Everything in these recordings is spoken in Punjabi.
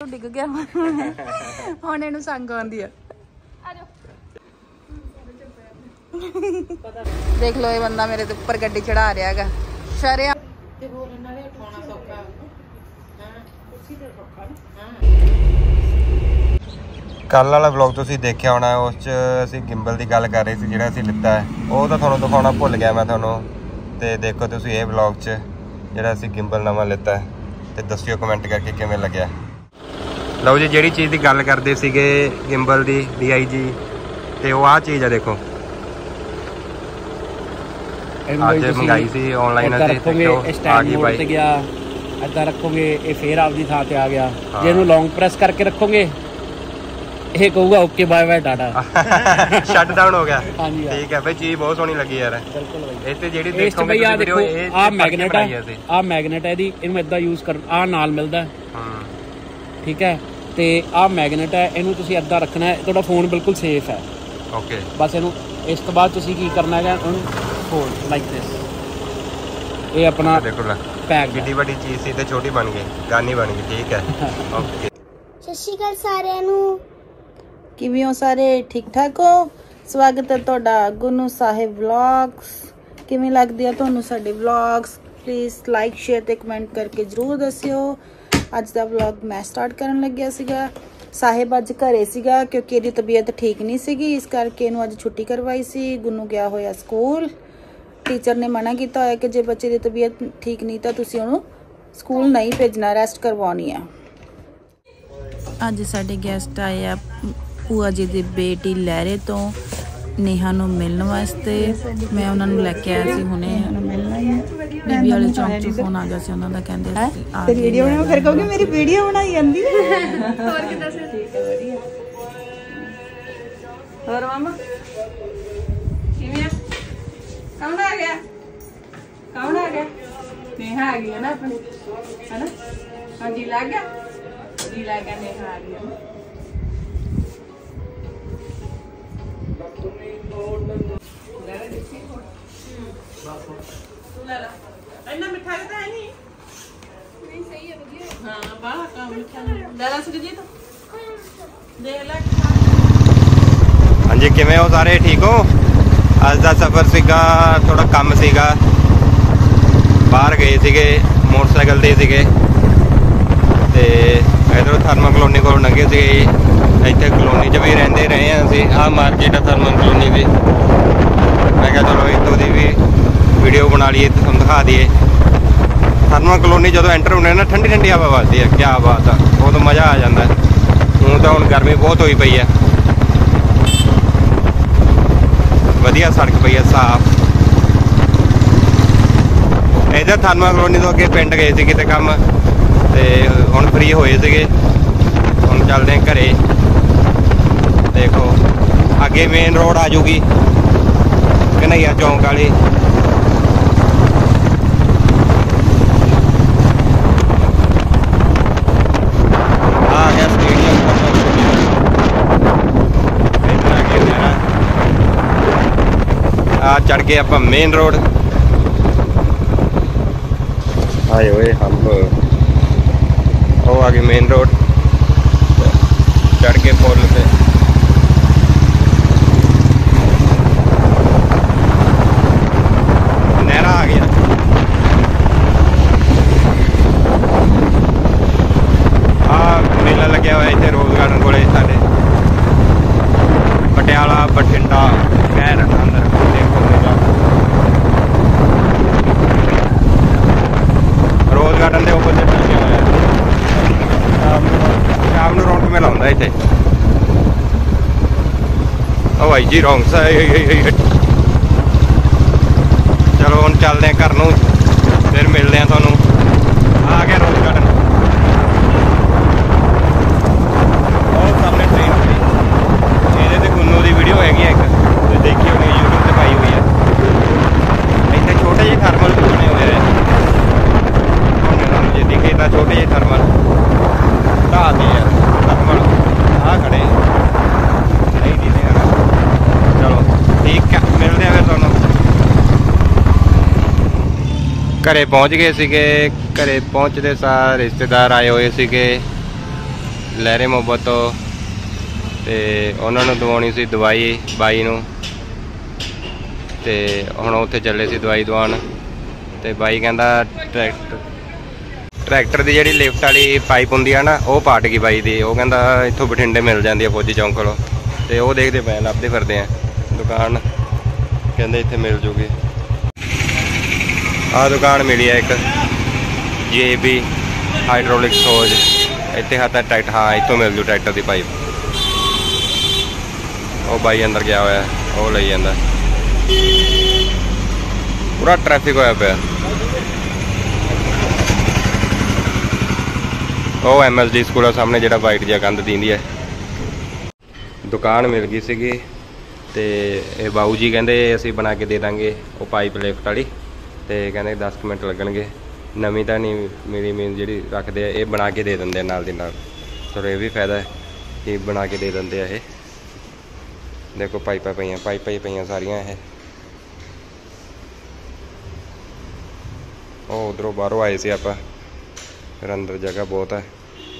ਡਿੱਗ ਗਿਆ ਹੁਣ ਇਹਨੂੰ ਸੰਗ ਆਉਂਦੀ ਆ। ਦੇਖ ਲਓ ਇਹ ਬੰਦਾ ਮੇਰੇ ਤੇ ਉੱਪਰ ਗੱਡੀ ਚੜਾ ਰਿਹਾ ਹੈਗਾ। ਸ਼ਰਿਆ। ਕੱਲ ਵਾਲਾ ਵਲੌਗ ਤੁਸੀਂ ਦੇਖਿਆ ਹੋਣਾ, ਉਸ 'ਚ ਅਸੀਂ ਗਿੰਬਲ ਦੀ ਗੱਲ ਕਰ ਰਹੇ ਸੀ, ਜਿਹੜਾ ਅਸੀਂ ਲਿੱਤਾ ਹੈ। ਉਹ ਤਾਂ ਤੁਹਾਨੂੰ ਦਿਖਾਉਣਾ ਭੁੱਲ ਗਿਆ ਮੈਂ ਤੁਹਾਨੂੰ। ਤੇ ਦੇਖੋ ਤੁਸੀਂ ਇਹ ਵਲੌਗ 'ਚ ਜਿਹੜਾ ਅਸੀਂ ਗਿੰਬਲ ਨਵਾਂ ਲਿੱਤਾ ਤੇ ਦੱਸਿਓ ਕਮੈਂਟ ਕਰਕੇ ਕਿਵੇਂ ਲੱਗਿਆ। ਲਓ ਜੀ ਜਿਹੜੀ ਚੀਜ਼ ਦੀ ਗੱਲ ਕਰਦੇ ਸੀਗੇ ਗਿੰਬਲ ਦੀ DIG ਤੇ ਉਹ ਆਹ ਚੀਜ਼ ਆ ਦੇਖੋ। ਅੱਜ ਮੰਗਾਈ ਸੀ ਆਨਲਾਈਨ ਇਹ ਆ ਗਈ ਬਾਈ। ਗਿਆ ਏਦਾਂ ਰੱਖੋਗੇ ਇਹ ਫੇਰ ਆਪਦੀ ਥਾਂ ਤੇ ਆ ਗਿਆ। ਜੇ ਇਹਨੂੰ ਲੌਂਗ ਪ੍ਰੈਸ ਕਰਕੇ ਰੱਖੋਗੇ ਇਹ ਕਹੂਗਾ okay bye bye tata shut down ਹੋ ਗਿਆ। ਠੀਕ ਹੈ ਬਈ ਚੀਜ਼ ਬਹੁਤ ਸੋਹਣੀ ਲੱਗੀ ਯਾਰ। ਬਿਲਕੁਲ ਤੇ ਜਿਹੜੀ ਦੇਖੋਗੇ ਆ ਵੀਡੀਓ ਇਹ ਆ ਮੈਗਨੇਟ ਆ ਅਸੀਂ। ਆ ਮੈਗਨੇਟ ਹੈ ਇਹਦੀ ਇਹਨੂੰ ਏਦਾਂ ਯੂਜ਼ ਕਰ ਆ ਨਾਲ ਮਿਲਦਾ। ਹੂੰ। ਠੀਕ ਹੈ? ਤੇ ਆ ਮੈਗਨੇਟ ਹੈ ਇਹਨੂੰ ਤੁਸੀਂ ਏਦਾਂ ਰੱਖਣਾ ਹੈ ਤੁਹਾਡਾ ਫੋਨ ਬਿਲਕੁਲ ਸੇਫ ਹੈ। ਓਕੇ ਬਸ ਇਹਨੂੰ ਇਸ ਤੋਂ ਬਾਅਦ ਤੁਸੀਂ ਕੀ ਕਰਨਾ ਹੈਗਾ ਉਹਨੂੰ ਹੋਲਡ ਲਾਈਕ ਦਿਸ ਇਹ ਆਪਣਾ ਦੇਖੋ ਲੈ। ਪੈਕ ਕਿੱਡੀ ਵੱਡੀ ਚੀਜ਼ ਸੀ ਤੇ ਛੋਟੀ ਬਣ ਗਈ ਗਾਨੀ ਬਣ ਗਈ ਠੀਕ ਹੈ? ਓਕੇ ਸਤਿ ਸ਼੍ਰੀ ਅਕਾਲ ਸਾਰਿਆਂ ਨੂੰ। ਕਿਵੇਂ ਹੋ ਸਾਰੇ? ਠੀਕ ਠਾਕ ਹੋ? ਸਵਾਗਤ ਹੈ ਤੁਹਾਡਾ ਗੁਰੂ ਸਾਹਿਬ ਵਲੌਗਸ ਕਿਵੇਂ ਲੱਗਦੇ ਆ ਤੁਹਾਨੂੰ ਸਾਡੇ ਵਲੌਗਸ ਪਲੀਜ਼ ਲਾਈਕ ਸ਼ੇਅਰ ਤੇ ਕਮੈਂਟ ਕਰਕੇ ਜਰੂਰ ਦੱਸਿਓ। ਅੱਜ ਦਾ ਵਲੌਗ ਮੈਂ ਸਟਾਰਟ ਕਰਨ ਲੱਗਿਆ ਸੀਗਾ। ਸਾਹਿਬ ਅੱਜ ਘਰੇ ਸੀਗਾ ਕਿਉਂਕਿ ਇਹਦੀ ਤਬੀਅਤ ਠੀਕ ਨਹੀਂ ਸੀਗੀ। ਇਸ ਕਰਕੇ ਇਹਨੂੰ ਅੱਜ ਛੁੱਟੀ ਕਰਵਾਈ ਸੀ। ਗੁੰਨੂ ਗਿਆ ਹੋਇਆ ਸਕੂਲ। ਟੀਚਰ ਨੇ ਮਨਾ ਕੀਤਾ ਹੋਇਆ ਕਿ ਜੇ ਬੱਚੇ ਦੀ ਤਬੀਅਤ ਠੀਕ ਨਹੀਂ ਤਾਂ ਤੁਸੀਂ ਉਹਨੂੰ ਸਕੂਲ ਨਹੀਂ ਭੇਜਣਾ ਰੈਸਟ ਕਰਵਾਉਣੀ ਆ। ਅੱਜ ਸਾਡੇ ਗੈਸਟ ਆਏ ਆ ਭੂਆ ਜੀ ਦੀ ਬੇਟੀ ਲਹਿਰੇ ਤੋਂ ਨੇਹਾ ਨੂੰ ਮਿਲਣ ਵਾਸਤੇ। ਮੈਂ ਉਹਨਾਂ ਨੂੰ ਲੈ ਕੇ ਆਇਆ ਸੀ ਹੁਣੇ। ਬੀਬੀ ਵਾਲੇ ਚੌਂਕ ਤੋਂ ਫੋਨ ਆ ਗਿਆ ਸੀ ਉਹਨਾਂ ਦਾ ਕਹਿੰਦੇ ਤੇ ਵੀਡੀਓ ਬਣਾ ਫਿਰ ਕਹੋਗੇ ਮੇਰੀ ਵੀਡੀਓ ਬਣਾਈ ਜਾਂਦੀ ਹੈ। ਹੋਰ ਮਾਮਾ? ਕਿਵੇਂ ਆ? ਕੌਣ ਆ ਗਿਆ? ਕੌਣ ਆ ਗਿਆ? ਨੇਹਾ ਆ ਗਈ ਹੈ ਨਾ ਆਪਣੀ। ਹੈ ਨਾ ਹਾਂਜੀ ਲੱਗ ਗਿਆ? ਜੀ ਲੱਗ ਗਿਆ ਨੇਹਾ ਆ ਗਈ ਹੈ ਨਾ। ਇੰਨਾ ਮਿੱਠਾ ਤਾਂ ਹੈ ਨਹੀਂ। ਨਹੀਂ ਸਹੀ ਹੈ ਵਧੀਆ ਹਾਂ। ਬਾਹਰ ਕੰਮ ਮਿੱਠਾ ਲੈ ਲੈ ਸੁਖਜੀਤ। ਦੇਖ ਲੈ ਹਾਂਜੀ ਕਿਵੇਂ ਹੋ ਸਾਰੇ? ਠੀਕ ਹੋ? ਅੱਜ ਦਾ ਸਫ਼ਰ ਸੀਗਾ ਥੋੜਾ ਕੰਮ ਸੀਗਾ। ਬਾਹਰ ਗਏ ਸੀਗੇ ਮੋਟਰਸਾਈਕਲ ਤੇ ਸੀਗੇ। ਤੇ ਇਧਰੋਂ ਥਰਮਲ ਕਲੋਨੀ ਕੋਲ ਲੰਘੇ ਸੀ ਇੱਥੇ ਕਲੋਨੀ 'ਚ ਵੀ ਰਹਿੰਦੇ ਰਹੇ ਆ ਅਸੀਂ। ਆਹ ਮਾਰਕੀਟ ਆ ਥਰਮਲ ਕਲੋਨੀ ਦੀ ਮੈਂ ਕਿਹਾ ਚਲੋ ਇੱਥੋਂ ਦੀ ਵੀ ਵੀਡੀਓ ਬਣਾ ਲਈਏ ਤੇ ਤੁਹਾਨੂੰ ਦਿਖਾ ਦਈਏ। ਥਰਮਲ ਕਲੋਨੀ ਜਦੋਂ ਐਂਟਰ ਹੁੰਦੇ ਨਾ, ਠੰਡੀ ਠੰਡੀ ਹਵਾ ਵੱਜਦੀ ਹੈ ਕੀ ਬਾਤ ਆ, ਬਹੁਤ ਮਜ਼ਾ ਆ ਜਾਂਦਾ। ਹੈ ਹੁਣ ਤਾਂ ਹੁਣ ਗਰਮੀ ਬਹੁਤ ਹੋਈ ਪਈ ਹੈ ਵਧੀਆ ਸੜਕ ਪਈ ਹੈ ਸਾਫ਼। ਇਧਰ ਥਰਮਲ ਕਲੋਨੀ ਤੋਂ ਅੱਗੇ ਪਿੰਡ ਗਏ ਸੀ ਕਿਤੇ ਕੰਮ, ਤੇ ਹੁਣ ਫ੍ਰੀ ਹੋਏ ਸੀਗੇ। ਹੁਣ ਚੱਲਦੇ ਹਾਂ ਘਰੇ। ਦੇਖੋ, ਅੱਗੇ ਮੇਨ ਰੋਡ ਆ ਜੂਗੀ। ਕਨਈਆ ਚੌਂਕ ਵਾਲੀ ਆ ਗਿਆ ਸਟੇਡੀਅਮ ਇੱਧਰ ਆ ਗਿਆ ਨਹਿਰਾ ਆ ਚੜ ਗਏ ਆਪਾਂ ਮੇਨ ਰੋਡ ਆਏ ਓਏ ਹੰਬ ਉਹ ਆ ਗਈ ਮੇਨ ਰੋਡ ਚੜ ਕੇ ਪੁੱਲ ਤੇ ਨਹਿਰਾ ਆ ਗਿਆ ਆ ਮੇਲਾ ਲੱਗਿਆ ਹੋਇਆ ਇੱਥੇ ਰੋਜ਼ ਗਾਰਡਨ ਕੋਲੇ ਸਾਡੇ ਪਟਿਆਲਾ ਬਠਿੰਡਾ ਸ਼ਹਿਰ ਅੰਦਰ ਦੇਖੋ ਮੇਲਾ ਰੋਜ਼ ਗਾਰਡਨ ਦੇ ਉੱਪਰ ਤੇ ਲੱਗਿਆ ਹੋਇਆ ਸ਼ਾਮ ਨੂੰ ਸ਼ਾਮ ਨੂੰ ਰੌਣਕ ਮੇਲਾ ਹੁੰਦਾ ਇੱਥੇ ਓ ਭਾਈ ਜੀ ਰੌਂਗ ਸਾਈਡ ਚਲੋ ਹੁਣ ਚੱਲਦੇ ਆ ਘਰ ਨੂੰ ਫਿਰ ਮਿਲਦੇ ਆ ਤੁਹਾਨੂੰ ਆ ਗਿਆ ਰੋਜ਼ ਗਾਰਡਨ ਉਹ ਸਾਹਮਣੇ ਟ੍ਰੇਨ ਖੜੀ ਇਹਦੇ ਤੇ ਗੁੰਨੂ ਦੀ ਵੀਡੀਓ ਹੈਗੀ ਆ ਇੱਕ ਤੁਸੀਂ ਦੇਖੀ ਹੋਣੀ YouTube ਤੇ ਪਾਈ ਹੋਈ ਹੈ ਇੱਥੇ ਛੋਟੇ ਜਿਹੇ ਥਰਮਲ ਵੀ ਬਣੇ ਹੋਏ ਨੇ ਹੁਣ ਤੁਹਾਨੂੰ ਜੇ ਦਿਖੇ ਤਾਂ ਛੋਟੇ ਜਿਹੇ ਥਰਮਲ ਢਾਹ ਦੇ ਆ ਥਰਮਲ ਆ ਖੜੇ ਨਹੀਂ ਦਿਖੇਗਾ ਚਲੋ ਠੀਕ ਆ ਮਿਲਦੇ ਆ ਫਿਰ ਤੁਹਾਨੂੰ ਘਰੇ ਪਹੁੰਚ ਗਏ ਸੀਗੇ, ਘਰੇ ਪਹੁੰਚਦੇ ਸਾਰ ਰਿਸ਼ਤੇਦਾਰ ਆਏ ਹੋਏ ਸੀਗੇ, ਲਹਿਰੇ ਮੁਹੱਬਤ ਤੋਂ, ਤੇ ਉਹਨਾਂ ਨੂੰ ਦਵਾਉਣੀ ਸੀ ਦਵਾਈ ਬਾਈ ਨੂੰ, ਤੇ ਹੁਣ ਉੱਥੇ ਚੱਲੇ ਸੀ ਦਵਾਈ ਦਵਾਉਣ, ਤੇ ਬਾਈ ਕਹਿੰਦਾ ਟਰੈਕਟਰ ਟਰੈਕਟਰ ਦੀ ਜਿਹੜੀ ਲਿਫਟ ਵਾਲੀ ਪਾਈਪ ਹੁੰਦੀ ਆ ਨਾ, ਉਹ ਪਾਟ ਗਈ ਬਾਈ ਦੀ, ਉਹ ਕਹਿੰਦਾ ਇੱਥੋਂ ਬਠਿੰਡੇ ਮਿਲ ਜਾਂਦੀ ਆ ਫੌਜੀ ਚੌਂਕ ਕੋਲੋਂ, ਤੇ ਉਹ ਦੇਖਦੇ ਪਏ ਲੱਭਦੇ ਫਿਰਦੇ ਆ, ਦੁਕਾਨ, ਕਹਿੰਦੇ ਇੱਥੇ ਮਿਲ ਜੂਗੀ। ਆ ਦੁਕਾਨ ਮਿਲੀ ਆ ਇੱਕ, ਜੇਬੀ ਹਾਈਡ੍ਰੋਲਿਕ ਸੋਜ। ਇੱਥੇ ਹੱਥਾ ਟਰੈਕਟਰ ਹਾਂ, ਇੱਥੋਂ ਮਿਲ ਜੂ ਟਰੈਕਟਰ ਦੀ ਪਾਈਪ। ਉਹ ਬਾਈ ਅੰਦਰ ਗਿਆ ਹੋਇਆ, ਉਹ ਲਈ ਜਾਂਦਾ। ਪੂਰਾ ਟ੍ਰੈਫਿਕ ਹੋਇਆ ਪਿਆ। ਉਹ ਐਮਐਸਡੀ ਸਕੂਲ ਆ, ਸਾਹਮਣੇ ਜਿਹੜਾ ਵਾਈਟ ਜਿਹਾ ਕੰਧ ਦਿੰਦੀ ਹੈ। ਦੁਕਾਨ ਮਿਲ ਗਈ ਸੀਗੀ ਤੇ ਇਹ ਬਾਊ ਜੀ ਕਹਿੰਦੇ, ਅਸੀਂ ਬਣਾ ਕੇ ਦੇ ਦਾਂਗੇ, ਉਹ ਪਾਈਪ ਲਿਫਟ ਵਾਲੀ। ਤੇ ਕਹਿੰਦੇ 10 ਕੁ ਮਿੰਟ ਲੱਗਣਗੇ। ਨਵੀਂ ਤਾਂ ਨਹੀਂ, ਮੇਰੀ ਮੇਨ ਜਿਹੜੀ ਰੱਖਦੇ ਆ, ਇਹ ਬਣਾ ਕੇ ਦੇ ਦਿੰਦੇ ਆ ਨਾਲ ਦੀ ਨਾਲ। ਚਲੋ ਇਹ ਵੀ ਫਾਇਦਾ ਹੈ ਕਿ ਬਣਾ ਕੇ ਦੇ ਦਿੰਦੇ ਆ ਇਹ। ਦੇਖੋ ਪਾਈਪਾਂ ਪਈਆਂ, ਪਾਈਪਾਂ ਹੀ ਪਈਆਂ ਸਾਰੀਆਂ ਇਹ। ਉਹ ਉਧਰੋਂ ਬਾਹਰੋਂ ਆਏ ਸੀ ਆਪਾਂ। ਫਿਰ ਅੰਦਰ ਜਗ੍ਹਾ ਬਹੁਤ ਹੈ,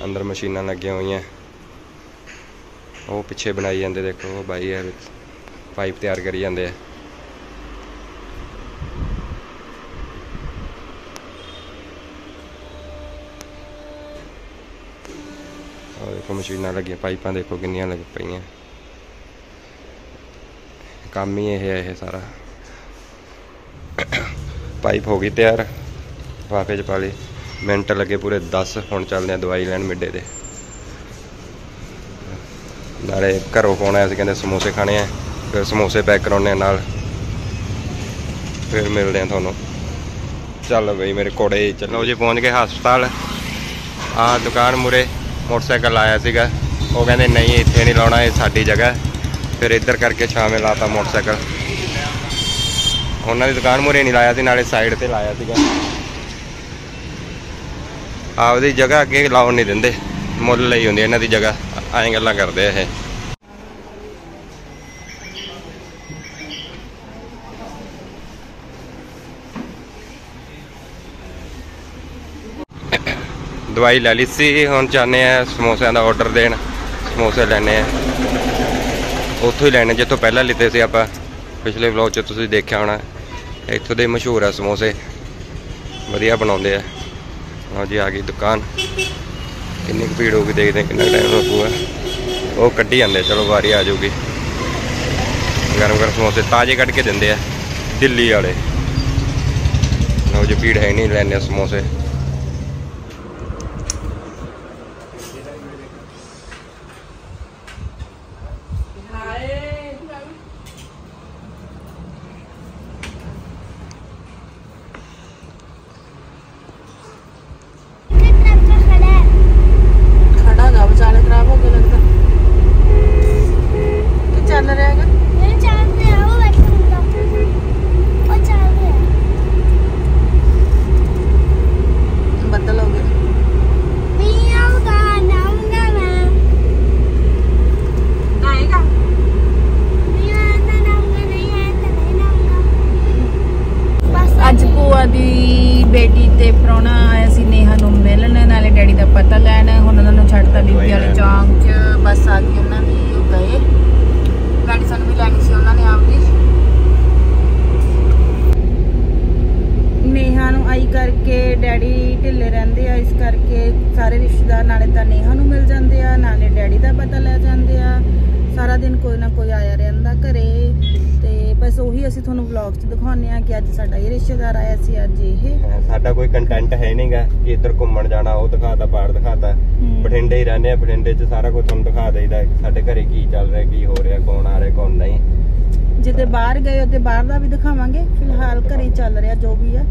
ਅੰਦਰ ਮਸ਼ੀਨਾਂ ਲੱਗੀਆਂ ਹੋਈਆਂ। ਉਹ ਪਿੱਛੇ ਬਣਾਈ ਜਾਂਦੇ, ਦੇਖੋ ਉਹ ਬਾਈ ਹੈ ਪਾਈਪ ਤਿਆਰ ਕਰੀ ਜਾਂਦੇ ਆ। ਉਹ ਦੇਖੋ ਮਸ਼ੀਨਾਂ ਲੱਗੀਆਂ ਪਾਈਪਾਂ ਦੇਖੋ ਕਿੰਨੀਆਂ ਲੱਗ ਪਈਆਂ ਕੰਮ ਹੀ ਇਹ ਹੈ ਇਹ ਸਾਰਾ ਪਾਈਪ ਹੋ ਗਈ ਤਿਆਰ ਵਾਫੇ ਚ ਪਾ ਲਈ ਮਿੰਟ ਲੱਗੇ ਪੂਰੇ 10 ਹੁਣ ਚੱਲਦੇ ਆ ਦਵਾਈ ਲੈਣ ਮਿੱਡੇ ਦੇ ਨਾਲੇ ਘਰੋਂ ਪਾਉਣਾ ਅਸੀਂ ਕਹਿੰਦੇ ਸਮੋਸੇ ਖਾਣੇ ਆ ਫਿਰ ਸਮੋਸੇ ਪੈਕ ਕਰਾਉਣੇ ਆ ਨਾਲ ਫਿਰ ਮਿਲਦੇ ਆ ਤੁਹਾਨੂੰ ਚੱਲ ਬਈ ਮੇਰੇ ਕੋੜੇ ਚਲੋ ਜੀ ਪਹੁੰਚ ਗਏ ਹਸਪਤਾਲ ਆ ਦੁਕਾਨ ਮੂਰੇ ਮੋਟਰਸਾਈਕਲ ਆਇਆ ਸੀਗਾ। ਉਹ ਕਹਿੰਦੇ, ਨਹੀਂ, ਇੱਥੇ ਨਹੀਂ ਲਾਉਣਾ, ਇਹ ਸਾਡੀ ਜਗ੍ਹਾ ਫਿਰ ਇੱਧਰ ਕਰਕੇ ਛਾਵੇਂ ਲਾਤਾ ਮੋਟਰਸਾਈਕਲ। ਉਹਨਾਂ ਦੀ ਦੁਕਾਨ ਮੂਰੇ ਨਹੀਂ ਲਾਇਆ ਸੀ, ਨਾਲੇ ਸਾਈਡ ਤੇ ਲਾਇਆ ਸੀਗਾ। ਆਪਦੀ ਜਗ੍ਹਾ ਅੱਗੇ ਲਾਉਣ ਨਹੀਂ ਦਿੰਦੇ। ਮੁੱਲ ਲਈ ਹੁੰਦੀ, ਇਹਨਾਂ ਦੀ ਜਗ੍ਹਾ। ਐਂ ਗੱਲਾਂ ਕਰਦੇ ਇਹ। ਦਵਾਈ ਲੈ ਲਈ ਸੀ। ਹੁਣ ਚਾਹੁੰਦੇ ਆ ਸਮੋਸਿਆਂ ਦਾ ਆਰਡਰ ਦੇਣ। ਸਮੋਸੇ ਲੈਣੇ ਆ। ਉੱਥੋਂ ਹੀ ਲੈਣੇ, ਜਿੱਥੋਂ ਪਹਿਲਾਂ ਲਿੱਤੇ ਸੀ ਆਪਾਂ। ਪਿਛਲੇ ਵਲੌਗ 'ਚ ਤੁਸੀਂ ਦੇਖਿਆ ਹੋਣਾ। ਇੱਥੋਂ ਦੇ ਮਸ਼ਹੂਰ ਆ ਸਮੋਸੇ। ਵਧੀਆ ਬਣਾਉਂਦੇ ਆ। ਲਓ ਜੀ, ਆ ਗਈ ਦੁਕਾਨ। ਕਿੰਨੀ ਕੁ ਭੀੜ ਹੋਊਗੀ ਦੇਖਦੇ ਹਾਂ ਕਿੰਨਾ ਟਾਈਮ ਲੱਗੂਗਾ। ਉਹ ਕੱਢੀ ਜਾਂਦੇ ਚਲੋ, ਵਾਰੀ ਆ ਜਾਊਗੀ। ਗਰਮ ਗਰਮ ਸਮੋਸੇ ਤਾਜ਼ੇ ਕੱਢ ਕੇ ਦਿੰਦੇ ਆ। ਦਿੱਲੀ ਵਾਲੇ। ਲਓ ਜੀ, ਭੀੜ ਹੈ ਨਹੀਂ ਲੈਣੇ ਸਮੋਸੇ। ਪਤਾ ਲੈਣ ਹੁਣ ਉਹਨਾਂ ਨੂੰ ਛੱਡਤਾ ਬੀਬੀ ਵਾਲੇ ਚੌਂਕ 'ਚ ਬੱਸ ਆ ਗਈ ਉਹਨਾਂ ਦੀ ਗਏ। ਗਾੜੀ ਵੀ ਲੈਣੀ ਸੀ ਉਹਨਾਂ ਨੇ ਆਪਦੀ ਨੇਹਾ ਨੂੰ ਆਈ ਕਰਕੇ ਡੈਡੀ ਢਿੱਲੇ ਰਹਿੰਦੇ ਆ, ਇਸ ਕਰਕੇ ਸਾਰੇ ਰਿਸ਼ਤੇਦਾਰ ਨਾਲੇ ਤਾਂ ਨੇਹਾ ਨੂੰ ਮਿਲ ਜਾਂਦੇ ਆ, ਨਾਲੇ ਡੈਡੀ ਦਾ ਪਤਾ ਲੈ ਜਾਂਦੇ ਆ। ਸਾਰਾ ਦਿਨ ਕੋਈ ਨਾ ਕੋਈ ਆਇਆ ਰਹਿੰਦਾ ਘਰੇ। ਬਸ ਉਹੀ ਅਸੀਂ ਤੁਹਾਨੂੰ ਵਲੌਗ 'ਚ ਦਿਖਾਉਂਦੇ ਆ ਕਿ ਅੱਜ ਸਾਡਾ ਇਹ ਰਿਸ਼ਤੇਦਾਰ ਆਇਆ ਸੀ ਅੱਜ ਇਹ। ਸਾਡਾ ਕੋਈ ਕੰਟੈਂਟ ਹੈ ਨਹੀਂਗਾ ਕਿ ਇੱਧਰ ਘੁੰਮਣ ਜਾਣਾ ਉਹ ਦਿਖਾਤਾ ਪਾਰ ਦਿਖਾਤਾ। ਬਠਿੰਡੇ ਹੀ ਰਹਿੰਦੇ ਆ ਬਠਿੰਡੇ 'ਚ ਸਾਰਾ ਕੁਝ ਤੁਹਾਨੂੰ ਦਿਖਾ ਦੇਈਦਾ ਸਾਡੇ ਘਰੇ ਕੀ ਚੱਲ ਰਿਹਾ ਕੀ ਹੋ ਰਿਹਾ ਕੌਣ ਆ ਰਿਹਾ ਕੌਣ ਨਹੀਂ। ਜਿੱਦੇ ਬਾਹਰ ਗਏ ਉਹਦੇ ਬਾਹਰ ਦਾ ਵੀ ਦਿਖਾਵਾਂਗੇ। ਫਿਲਹਾਲ ਘਰੇ ਚੱਲ ਰਿਹਾ ਜੋ ਵੀ ਆ।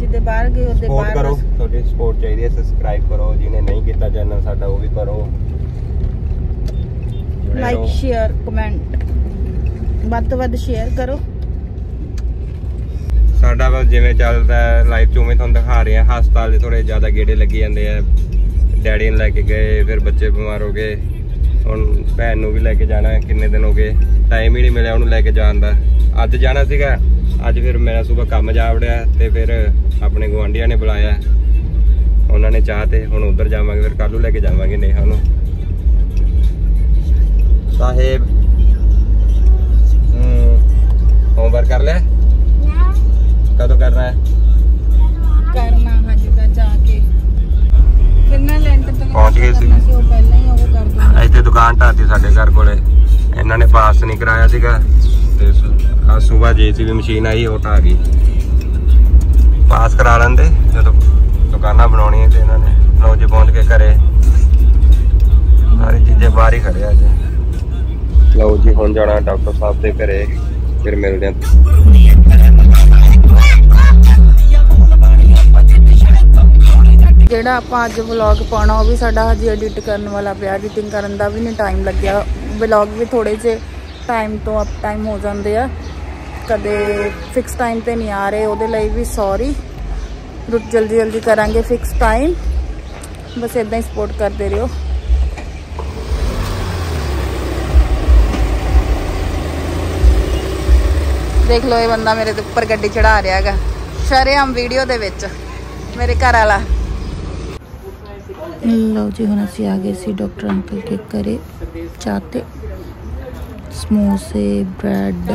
ਜਿੱਦੇ ਬਾਹਰ ਗਏ ਉਹਦੇ ਬਾਹਰ ਕਰੋ ਤੁਹਾਡੀ ਸਪੋਰਟ ਚਾਹੀਦੀ ਹੈ ਸਬਸਕ੍ਰਾਈਬ ਕਰੋ ਜਿਹਨੇ ਨਹੀਂ ਕੀਤਾ ਚੈਨਲ ਸਾਡਾ ਉਹ ਵੀ ਕਰੋ। ਲਾਈਕ। ਸ਼ੇਅਰ ਕਮੈਂਟ ਵੱਧ ਤੋਂ ਵੱਧ ਸ਼ੇਅਰ ਕਰੋ। ਸਾਡਾ ਬਸ ਜਿਵੇਂ ਚੱਲਦਾ ਲਾਈਫ ਚ ਉਵੇਂ ਤੁਹਾਨੂੰ ਦਿਖਾ ਰਹੇ ਆ ਹਸਪਤਾਲ ਦੇ ਥੋੜੇ ਜ਼ਿਆਦਾ ਗੇੜੇ ਲੱਗੀ ਜਾਂਦੇ ਆ। ਡੈਡੀ ਨੂੰ ਲੈ ਕੇ ਗਏ ਫਿਰ ਬੱਚੇ ਬਿਮਾਰ ਹੋ ਗਏ। ਹੁਣ ਭੈਣ ਨੂੰ ਵੀ ਲੈ ਕੇ ਜਾਣਾ ਹੈ, ਕਿੰਨੇ ਦਿਨ ਹੋ ਗਏ। ਟਾਈਮ ਹੀ ਨਹੀਂ ਮਿਲਿਆ ਉਹਨੂੰ ਲੈ ਕੇ ਜਾਣ ਦਾ। ਅੱਜ ਜਾਣਾ ਸੀਗਾ। ਅੱਜ ਫਿਰ ਮੇਰਾ ਸਵੇਰ ਕੰਮ ਜਾ ਵੜਿਆ ਤੇ ਫਿਰ ਆਪਣੇ ਗੁਆਂਢੀਆਂ ਨੇ ਬੁਲਾਇਆ। ਉਹਨਾਂ ਨੇ ਚਾਹ ਤੇ ਹੁਣ ਉਧਰ ਜਾਵਾਂਗੇ ਫਿਰ ਕੱਲ ਨੂੰ ਲੈ ਕੇ ਜਾਵਾਂਗੇ ਨੇਹਾ ਨੂੰ। ਸਾਹਿਬ ਕਦੋਂ ਕਰਨਾ ਹੈ। ਕਰਨਾ ਹਜੇ ਤਾਂ ਜਾ ਕੇ। ਕਿੰਨਾ ਲੈਂਟਰ ਤੱਕ ਪਹੁੰਚ ਗਏ ਸੀ। ਉਹ ਪਹਿਲਾਂ ਹੀ ਉਹ ਕਰ ਦੂੰਗਾ ਇੱਥੇ ਦੁਕਾਨ ਢਾਤੀ ਸਾਡੇ ਘਰ ਕੋਲੇ। ਇਹਨਾਂ ਨੇ ਪਾਸ ਨਹੀਂ ਕਰਾਇਆ ਸੀਗਾ। ਤੇ ਆ ਸਵੇਰ ਜੀਸੀਬੀ ਮਸ਼ੀਨ ਆਈ ਉਹ ਢਾਹ ਗਈ। ਪਾਸ ਕਰਾ ਲੈਂਦੇ ਜਦੋਂ ਦੁਕਾਨਾਂ ਬਣਾਉਣੀਆਂ ਤੇ ਇਹਨਾਂ ਨੇ ਲੋ ਜੀ ਪਹੁੰਚ ਕੇ ਘਰੇ। ਸਾਰੀ ਚੀਜ਼ਾਂ ਬਾਹਰ ਹੀ ਖੜੇ ਅੱਜ। ਲਓ ਜੀ ਹੁਣ ਜਾਣਾ ਡਾਕਟਰ ਸਾਹਿਬ ਦੇ ਘਰੇ ਫਿਰ ਮਿਲਦੇ ਹਾਂ। ਜਿਹੜਾ ਆਪਾਂ ਅੱਜ ਵਲੌਗ ਪਾਉਣਾ, ਉਹ ਵੀ ਸਾਡਾ ਹਜੇ ਐਡਿਟ ਕਰਨ ਵਾਲਾ ਪਿਆ ਐਡੀਟਿੰਗ ਕਰਨ ਦਾ ਵੀ ਨਹੀਂ ਟਾਈਮ ਲੱਗਿਆ। ਵਲੌਗ ਵੀ ਥੋੜੇ ਜਿਹੇ ਟਾਈਮ ਤੋਂ ਅਪ ਟਾਈਮ ਹੋ ਜਾਂਦੇ ਆ। ਕਦੇ ਫਿਕਸ ਟਾਈਮ ਤੇ ਨਹੀਂ ਆ ਰਹੇ, ਉਹਦੇ ਲਈ ਵੀ ਸੌਰੀ ਰੁਕ ਜਲਦੀ ਜਲਦੀ ਕਰਾਂਗੇ ਫਿਕਸ ਟਾਈਮ ਬਸ ਇਦਾਂ ਹੀ ਸਪੋਰਟ ਕਰਦੇ ਰਹੋ। ਦੇਖ ਲਓ ਇਹ ਬੰਦਾ ਮੇਰੇ ਦੇ ਉੱਪਰ ਗੱਡੀ ਚੜਾ ਰਿਹਾ ਹੈਗਾ। ਸ਼ਰੇਆਮ ਵੀਡੀਓ ਦੇ ਵਿੱਚ, ਮੇਰੇ ਘਰ ਵਾਲਾ। ਲਓ ਜੀ, ਹੁਣ ਅਸੀਂ ਆ ਗਏ ਸੀ ਡਾਕਟਰ ਅੰਕਲ ਕੇ ਘਰੇ। ਚਾਹਤੇ ਸਮੋਸੇ, ਬ੍ਰੈਡ,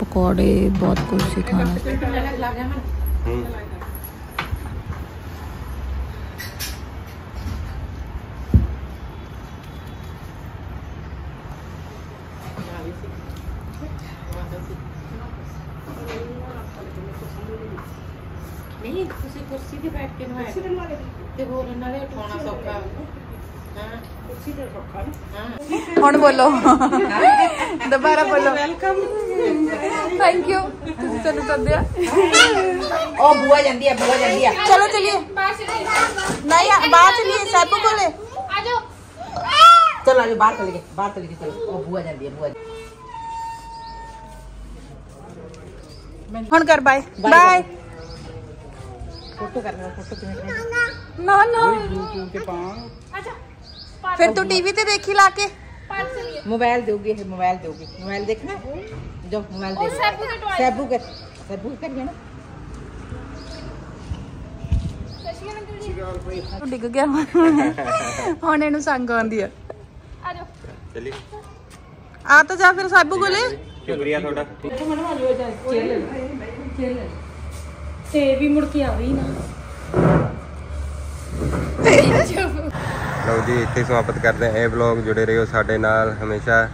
ਪਕੌੜੇ, ਬਹੁਤ ਕੁਝ ਸੀ ਖਾਣਾ। ਕੁਰਸੀ ਤੇ ਬੈਠ ਕੇ ਨਹਾਇਆ ਕਰੋ। ਤੇ ਹੋਰ ਨਾਲੇ ਉਠਾਉਣਾ ਸੌਖਾ ਹਾਂ। ਕੁਰਸੀ ਤੇ ਸੌਖਾ ਹਾਂ। ਹੁਣ ਬੋਲੋ। ਦੁਬਾਰਾ ਬੋਲੋ। ਵੈਲਕਮ ਥੈਂਕ ਯੂ ਤੁਸੀਂ ਸਾਨੂੰ ਸੱਦਿਆ ਉਹ ਬੂਆ ਜਾਂਦੀ ਆ ਬੂਆ ਜਾਂਦੀ ਆ। ਚਲੋ ਚਲਿਏ। ਨਹੀਂ ਆ- ਬਾਹਰ ਚਲਿਏ ਸਾਬੂ ਕੋਲੇ। ਚਲ ਆਜੋ ਬਾਹਰ ਚਲੇ ਗਏ ਬਾਹਰ ਚਲੇ ਗਏ ਚਲੋ। ਉਹ ਬੂਆ ਜਾਂਦੀ ਆ ਬੂਆ ਹੁਣ ਕਰ ਬਾਏ ਬਾਏ ਫੋਟੋ ਕਰਨਾ ਫੋਟੋ ਕਿਵੇਂ ਕਰਨਾ ਨਾ ਨਾ ਫਿਰ ਤੂੰ ਟੀਵੀ ਤੇ ਦੇਖੀ ਲਾ ਕੇ मोबाइल दोगे है मोबाइल दोगे मोबाइल देखना जो मोबाइल देख सैबू के सैबू के करिए ना ਤੂੰ ਡਿੱਗ ਗਿਆ ਹੁਣ ਇਹਨੂੰ ਸੰਗ ਆਉਂਦੀ ਆ ਚੱਲੀ ਆ ਤਾਂ ਜਾ ਫਿਰ ਸਾਬੂ ਕੋਲੇ ਸ਼ੁਕਰੀਆ ਤੁਹਾਡਾ ਲਓ ਜੀ, ਇੱਥੇ ਸਮਾਪਤ ਕਰਦੇ ਹਾਂ ਇਹ ਵਲੌਗ ਜੁੜੇ ਰਹੋ ਸਾਡੇ ਨਾਲ ਹਮੇਸ਼ਾ।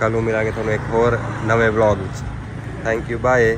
ਕੱਲ ਨੂੰ ਮਿਲਾਂਗੇ ਤੁਹਾਨੂੰ ਇੱਕ ਹੋਰ ਨਵੇਂ ਵਲੌਗ ਵਿੱਚ। Thank you bye